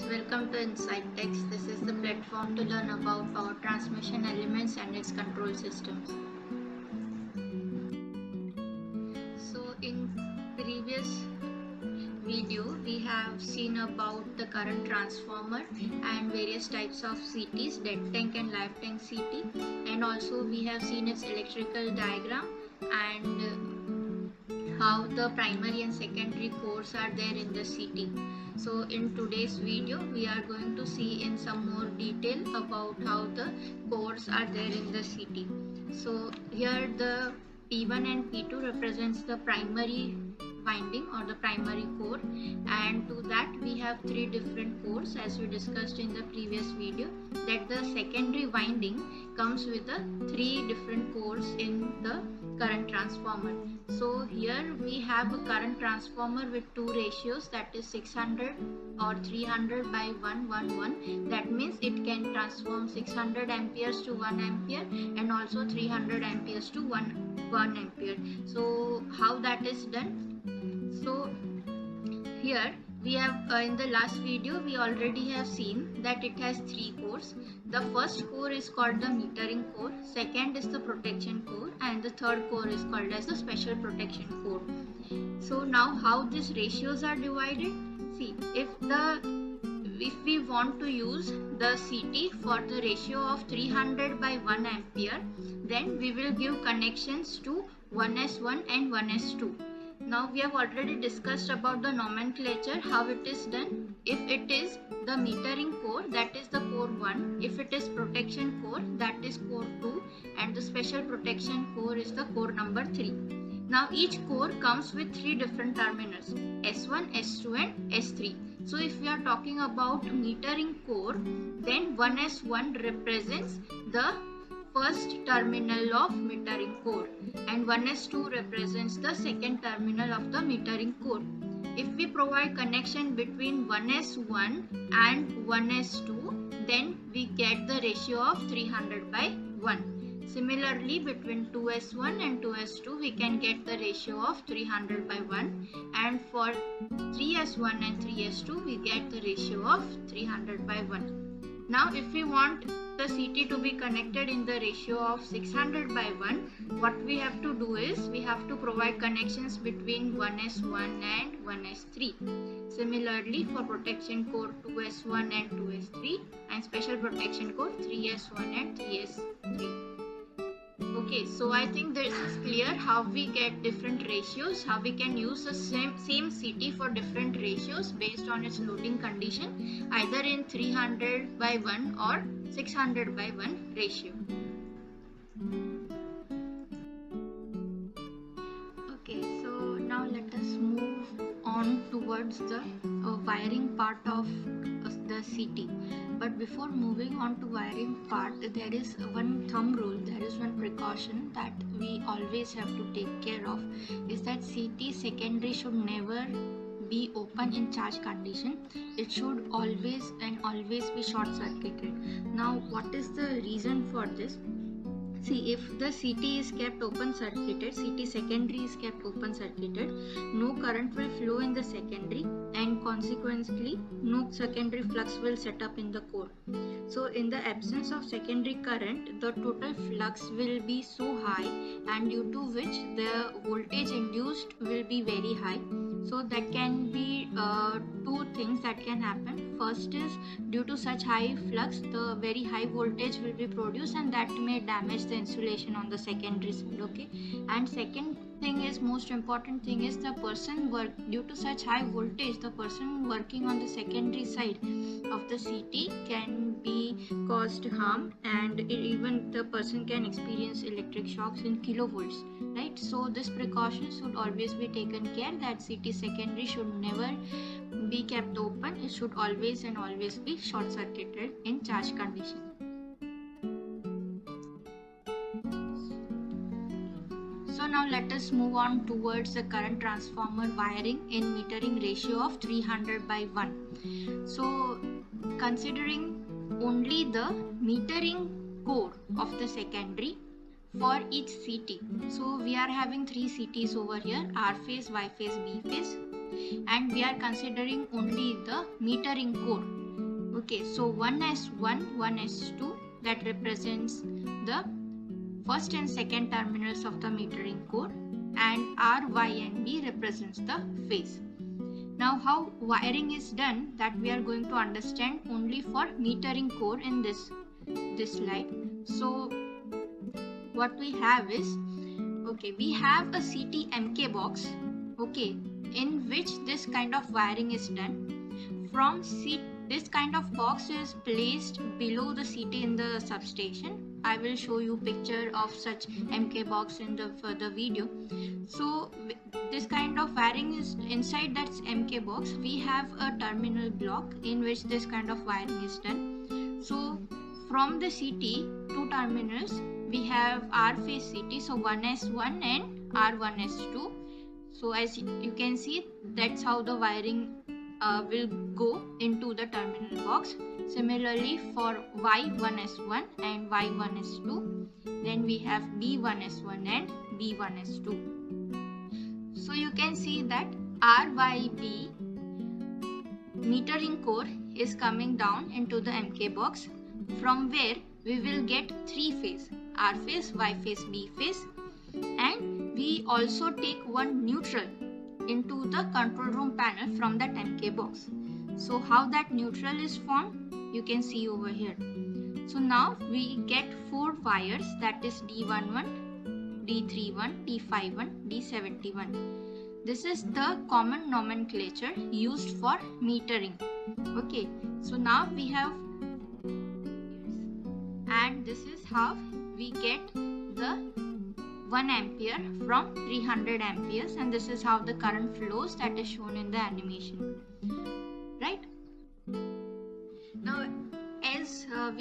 welcome to Insight. This is the platform to learn about power transmission elements and its control systems. So in previous video we have seen about the current transformer and various types of CTs, dead tank and live tank CT and also we have seen its electrical diagram and how the primary and secondary cores are there in the CT. So in today's video we are going to see in some more detail about how the cores are there in the CT. So here the P1 and P2 represents the primary winding or the primary core. And to that we have three different cores as we discussed in the previous video that the secondary winding comes with the three different cores in the current transformer. So here we have a current transformer with two ratios that is 600 or 300 by 111 that means it can transform 600 amperes to 1 ampere and also 300 amperes to 1 1 ampere. So how that is done? So here we have uh, in the last video we already have seen that it has three cores. The first core is called the metering core second is the protection core and the third core is called as the special protection core. So now how these ratios are divided? See if the if we want to use the CT for the ratio of 300 by 1 ampere then we will give connections to 1s1 and 1s2 now we have already discussed about the nomenclature, how it is done. If it is the metering core, that is the core 1. If it is protection core, that is core 2. And the special protection core is the core number 3. Now each core comes with three different terminals S1, S2 and S3. So if we are talking about metering core, then 1S1 represents the first terminal of metering core and 1s2 represents the second terminal of the metering core. If we provide connection between 1s1 and 1s2 then we get the ratio of 300 by 1. Similarly between 2s1 and 2s2 we can get the ratio of 300 by 1 and for 3s1 and 3s2 we get the ratio of 300 by 1. Now if we want the CT to be connected in the ratio of 600 by 1 what we have to do is we have to provide connections between 1s1 and 1s3 similarly for protection core 2s1 and 2s3 and special protection core 3s1 and 3s3 okay so i think this is clear how we get different ratios how we can use the same same ct for different ratios based on its loading condition either in 300 by 1 or 600 by 1 ratio. Okay so now let us move on towards the uh, wiring part of uh, the CT but before moving on to wiring part there is one thumb rule there is one precaution that we always have to take care of is that CT secondary should never be open in charge condition. It should always and always be short circuited. Now what is the reason for this See, if the CT is kept open circuited, CT secondary is kept open circuited, no current will flow in the secondary and consequently no secondary flux will set up in the core. So in the absence of secondary current, the total flux will be so high and due to which the voltage induced will be very high. So that can be uh, two things that can happen. First is due to such high flux, the very high voltage will be produced and that may damage the insulation on the secondary side okay? And second thing is most important thing is the person work due to such high voltage the person working on the secondary side of the CT can be caused harm and even the person can experience electric shocks in kilovolts right? So this precaution should always be taken care that CT secondary should never be kept open. It should always and always be short circuited in charge condition. So now let us move on towards the current transformer wiring in metering ratio of 300 by 1. So considering only the metering core of the secondary for each CT. So we are having three CTs over here R phase, Y phase, B phase and we are considering only the metering core Okay, so 1S1, 1S2 that represents the first and second terminals of the metering core and R, Y and B represents the phase. Now how wiring is done that we are going to understand only for metering core in this, this slide. So what we have is, okay, we have a CT MK box, okay, in which this kind of wiring is done. From C this kind of box is placed below the CT in the substation. I will show you picture of such MK box in the further video. So this kind of wiring is inside that MK box. We have a terminal block in which this kind of wiring is done. So from the CT two terminals we have R phase CT so 1S1 and R1S2 so as you can see that's how the wiring uh, will go into the terminal box similarly for Y1S1 and Y1S2 then we have B1S1 and B1S2 so you can see that RYB metering core is coming down into the MK box from where we will get three phase R phase, Y phase, B phase and we also take one neutral into the control room panel from that MK box. So how that neutral is formed you can see over here. So now we get four wires that is D11, D31, D51, D71. This is the common nomenclature used for metering. Okay, so now we have and this is how we get the 1 ampere from 300 amperes and this is how the current flows that is shown in the animation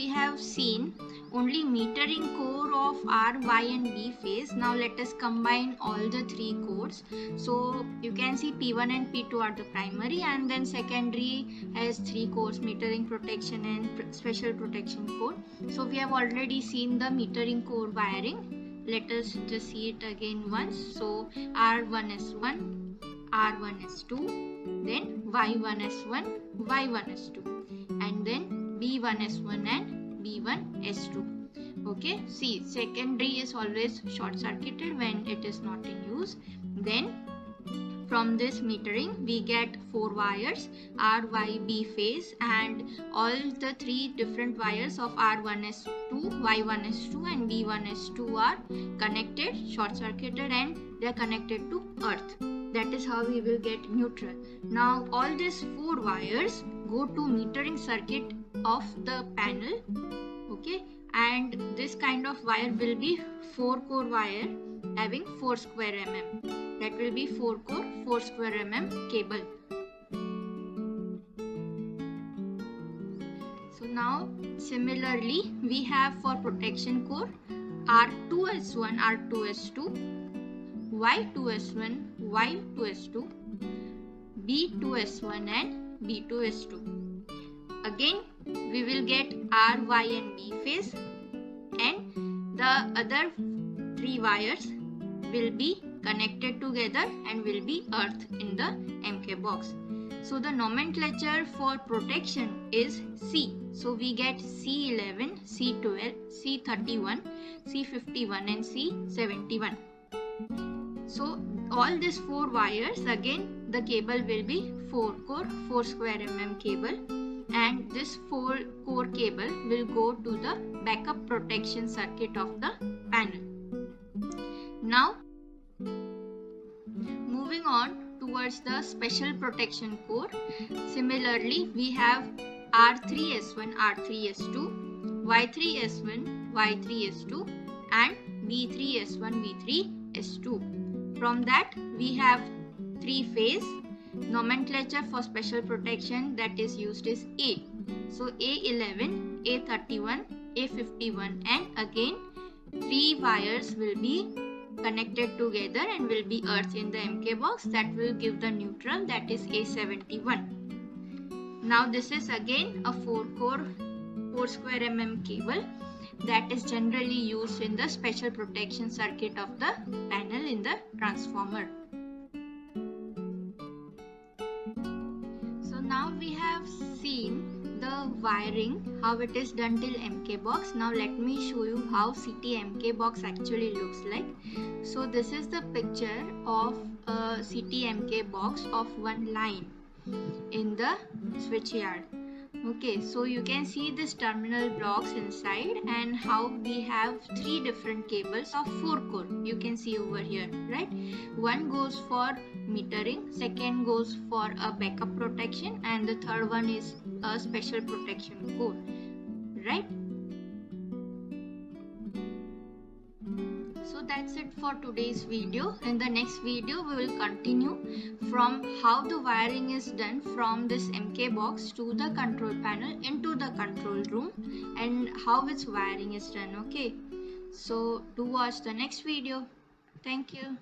we have seen only metering core of R, Y and B phase. Now let us combine all the three cores. So you can see P1 and P2 are the primary and then secondary has three cores metering protection and special protection core. So we have already seen the metering core wiring. Let us just see it again once. So R1S1, R1S2, then Y1S1, Y1S2 and then B1S1 and B1S2 okay see secondary is always short circuited when it is not in use. Then from this metering we get four wires R, Y, B phase and all the three different wires of R1S2, Y1S2 and B1S2 are connected short circuited and they are connected to earth. That is how we will get neutral. Now all these four wires go to metering circuit of the panel okay? And this kind of wire will be 4 core wire having 4 square mm. That will be 4 core 4 square mm cable. So now similarly we have for protection core R2S1 R2S2 Y2S1 Y2S2 B2S1 and B2S2 again we will get R, Y and B phase and the other three wires will be connected together and will be earth in the MK box. So the nomenclature for protection is C. So we get C11, C12, C31, C51 and C71. So all these four wires again the cable will be 4 core 4 square mm cable and this 4 core cable will go to the backup protection circuit of the panel. Now moving on towards the special protection core similarly we have R3S1 R3S2 Y3S1 Y3S2 and B3S1 B3S2 from that we have three phase nomenclature for special protection that is used is A. So A11, A31, A51 and again three wires will be connected together and will be earth in the MK box that will give the neutral that is A71. Now this is again a 4 core 4 square mm cable that is generally used in the special protection circuit of the panel in the transformer. Wiring how it is done till mk box. Now let me show you how ct mk box actually looks like. So this is the picture of a ct mk box of one line in the switch yard okay so you can see this terminal blocks inside and how we have three different cables of four core. You can see over here right? One goes for metering second goes for a backup protection and the third one is a special protection core right that's it for today's video. In the next video, we will continue from how the wiring is done from this MK box to the control panel into the control room and how its wiring is done. Okay. So do watch the next video. Thank you.